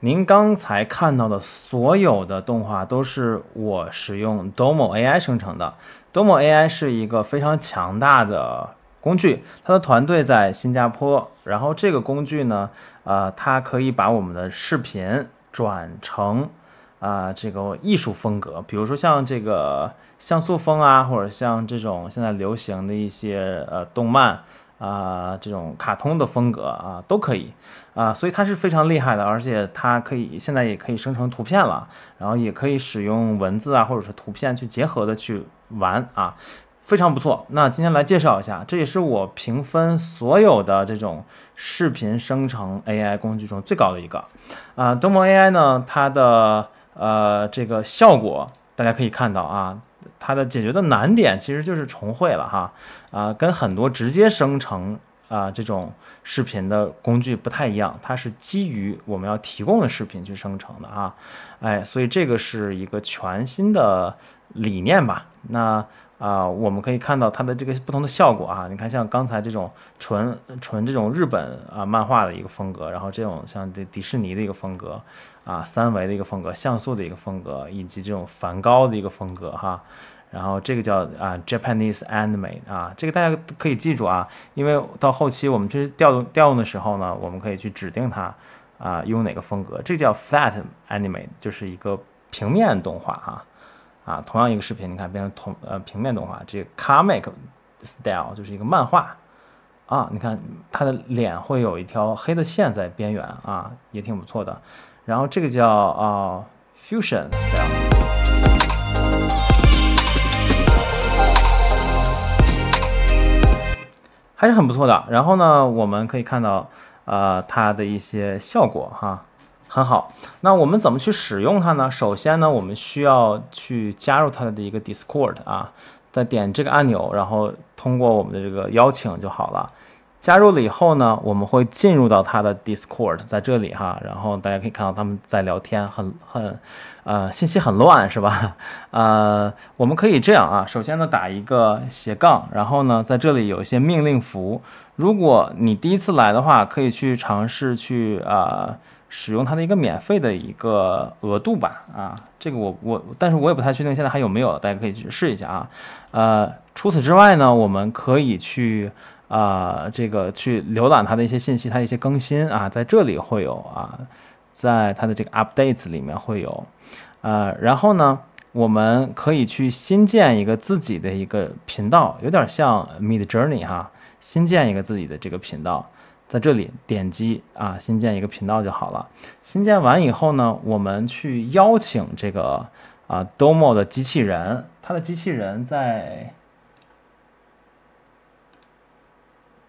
您刚才看到的所有的动画都是我使用 Domo AI 生成的。Domo AI 是一个非常强大的工具，它的团队在新加坡。然后这个工具呢，呃，它可以把我们的视频转成啊这个艺术风格，比如说像这个像素风啊，或者像这种现在流行的一些呃动漫。啊，这种卡通的风格啊，都可以啊，所以它是非常厉害的，而且它可以现在也可以生成图片了，然后也可以使用文字啊，或者是图片去结合的去玩啊，非常不错。那今天来介绍一下，这也是我评分所有的这种视频生成 AI 工具中最高的一个啊。Domo AI 呢，它的呃这个效果大家可以看到啊。它的解决的难点其实就是重绘了哈，啊，跟很多直接生成啊这种视频的工具不太一样，它是基于我们要提供的视频去生成的啊，哎，所以这个是一个全新的理念吧？那啊，我们可以看到它的这个不同的效果啊，你看像刚才这种纯纯这种日本啊漫画的一个风格，然后这种像这迪士尼的一个风格。啊，三维的一个风格，像素的一个风格，以及这种梵高的一个风格哈，然后这个叫啊 Japanese anime 啊，这个大家可以记住啊，因为到后期我们去调动调用的时候呢，我们可以去指定它啊用哪个风格，这个叫 flat anime，就是一个平面动画哈，啊同样一个视频，你看变成同呃平面动画，这个 comic style 就是一个漫画啊，你看他的脸会有一条黑的线在边缘啊，也挺不错的。然后这个叫啊，fusion style，还是很不错的。然后呢，我们可以看到，呃，它的一些效果哈，很好。那我们怎么去使用它呢？首先呢，我们需要去加入它的一个 Discord 啊，再点这个按钮，然后通过我们的这个邀请就好了。加入了以后呢，我们会进入到它的 Discord，在这里哈，然后大家可以看到他们在聊天，很很，呃，信息很乱是吧？呃，我们可以这样啊，首先呢打一个斜杠，然后呢在这里有一些命令符，如果你第一次来的话，可以去尝试去啊使用它的一个免费的一个额度吧啊，这个我我，但是我也不太确定现在还有没有，大家可以去试一下啊。呃，除此之外呢，我们可以去。啊，这个去浏览它的一些信息，它的一些更新啊，在这里会有啊，在它的这个 updates 里面会有，呃，然后呢，我们可以去新建一个自己的一个频道，有点像 Mid Journey 哈，新建一个自己的这个频道，在这里点击啊，新建一个频道就好了。新建完以后呢，我们去邀请这个啊 Domo 的机器人，它的机器人在。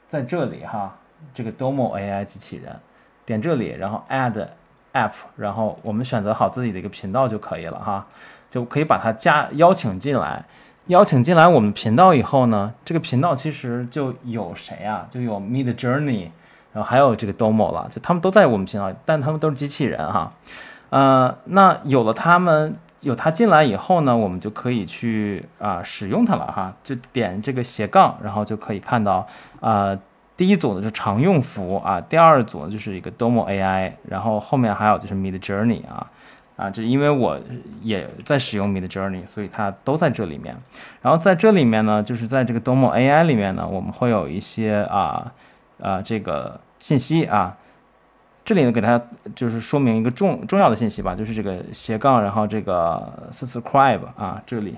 在这里哈，这个 Domo AI 机器人，点这里，然后 Add App，然后我们选择好自己的一个频道就可以了哈，就可以把它加邀请进来。邀请进来我们频道以后呢，这个频道其实就有谁啊？就有 Mid Journey，然后还有这个 Domo 了，就他们都在我们频道，但他们都是机器人哈。呃，那有了他们，有他进来以后呢，我们就可以去啊使用它了哈，就点这个斜杠，然后就可以看到啊。第一组呢是常用符啊，第二组呢就是一个 Domo AI，然后后面还有就是 Mid Journey 啊，啊，这因为我也在使用 Mid Journey，所以它都在这里面。然后在这里面呢，就是在这个 Domo AI 里面呢，我们会有一些啊啊这个信息啊，这里呢给大家就是说明一个重重要的信息吧，就是这个斜杠，然后这个 Subscribe 啊这里。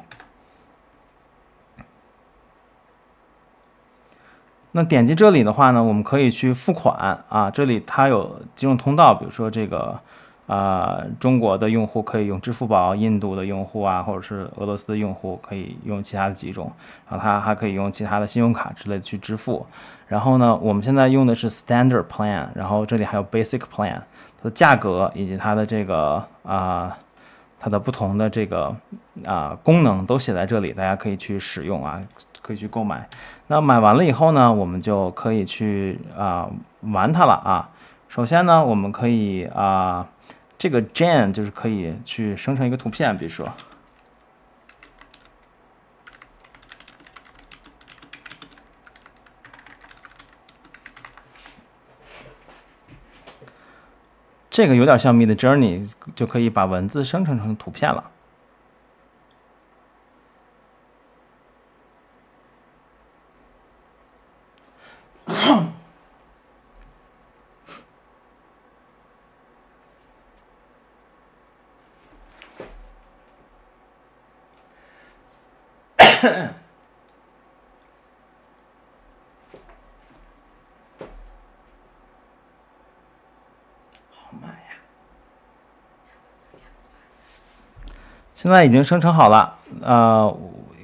那点击这里的话呢，我们可以去付款啊。这里它有几种通道，比如说这个啊，中国的用户可以用支付宝，印度的用户啊，或者是俄罗斯的用户可以用其他的几种，然后它还可以用其他的信用卡之类的去支付。然后呢，我们现在用的是 Standard Plan，然后这里还有 Basic Plan，它的价格以及它的这个啊，它的不同的这个啊功能都写在这里，大家可以去使用啊。可以去购买，那买完了以后呢，我们就可以去啊玩它了啊。首先呢，我们可以啊，这个 Gen 就是可以去生成一个图片，比如说，这个有点像 Mid Journey，就可以把文字生成成图片了。现在已经生成好了，呃，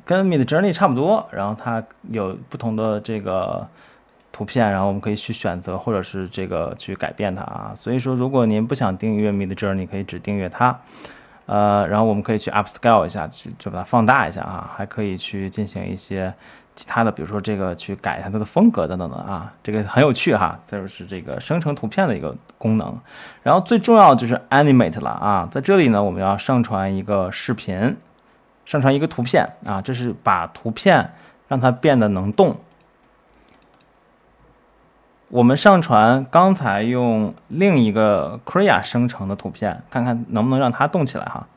跟 Mid Journey 差不多，然后它有不同的这个图片，然后我们可以去选择或者是这个去改变它啊。所以说，如果您不想订阅 Mid Journey，可以只订阅它，呃，然后我们可以去 Upscale 一下，去就把它放大一下啊，还可以去进行一些。其他的，比如说这个去改一下它的风格等等的啊，这个很有趣哈，这就是这个生成图片的一个功能。然后最重要就是 animate 了啊，在这里呢，我们要上传一个视频，上传一个图片啊，这是把图片让它变得能动。我们上传刚才用另一个 c r e a 生成的图片，看看能不能让它动起来哈。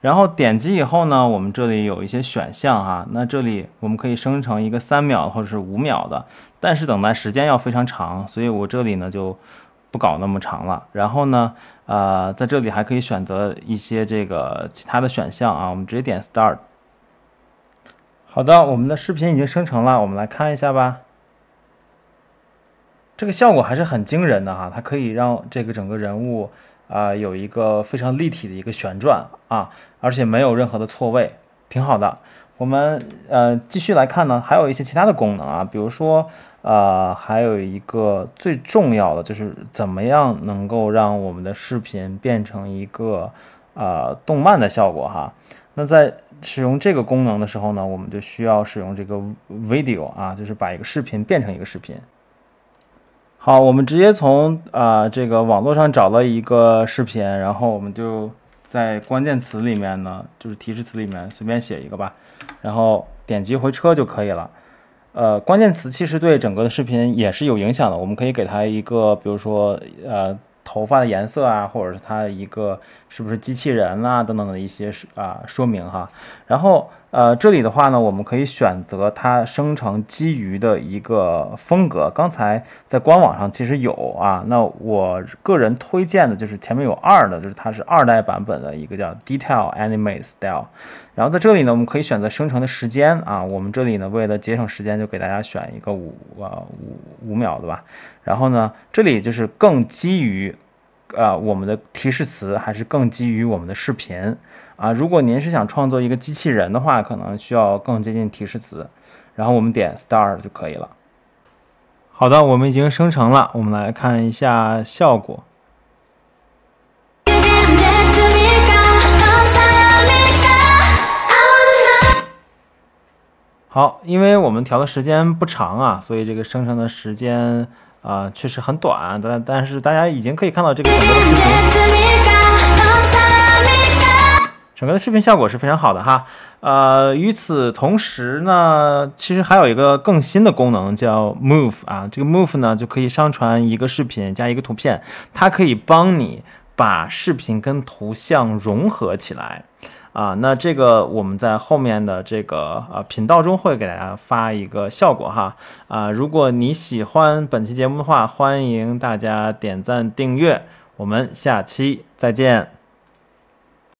然后点击以后呢，我们这里有一些选项哈，那这里我们可以生成一个三秒或者是五秒的，但是等待时间要非常长，所以我这里呢就不搞那么长了。然后呢，呃，在这里还可以选择一些这个其他的选项啊，我们直接点 Start。好的，我们的视频已经生成了，我们来看一下吧。这个效果还是很惊人的哈，它可以让这个整个人物。啊，有一个非常立体的一个旋转啊，而且没有任何的错位，挺好的。我们呃继续来看呢，还有一些其他的功能啊，比如说呃，还有一个最重要的就是怎么样能够让我们的视频变成一个呃动漫的效果哈。那在使用这个功能的时候呢，我们就需要使用这个 video 啊，就是把一个视频变成一个视频。好，我们直接从啊这个网络上找了一个视频，然后我们就在关键词里面呢，就是提示词里面随便写一个吧，然后点击回车就可以了。呃，关键词其实对整个的视频也是有影响的，我们可以给它一个，比如说呃头发的颜色啊，或者是它一个是不是机器人啊等等的一些啊说明哈，然后。呃，这里的话呢，我们可以选择它生成基于的一个风格。刚才在官网上其实有啊，那我个人推荐的就是前面有二的，就是它是二代版本的一个叫 Detail Animate Style。然后在这里呢，我们可以选择生成的时间啊，我们这里呢为了节省时间，就给大家选一个五呃五五秒的吧。然后呢，这里就是更基于啊我们的提示词，还是更基于我们的视频。啊，如果您是想创作一个机器人的话，可能需要更接近提示词，然后我们点 Start 就可以了。好的，我们已经生成了，我们来看一下效果。好，因为我们调的时间不长啊，所以这个生成的时间啊确实很短，但但是大家已经可以看到这个整个的视频。整个的视频效果是非常好的哈，呃，与此同时呢，其实还有一个更新的功能叫 Move 啊，这个 Move 呢就可以上传一个视频加一个图片，它可以帮你把视频跟图像融合起来啊。那这个我们在后面的这个呃频道中会给大家发一个效果哈啊。如果你喜欢本期节目的话，欢迎大家点赞订阅，我们下期再见。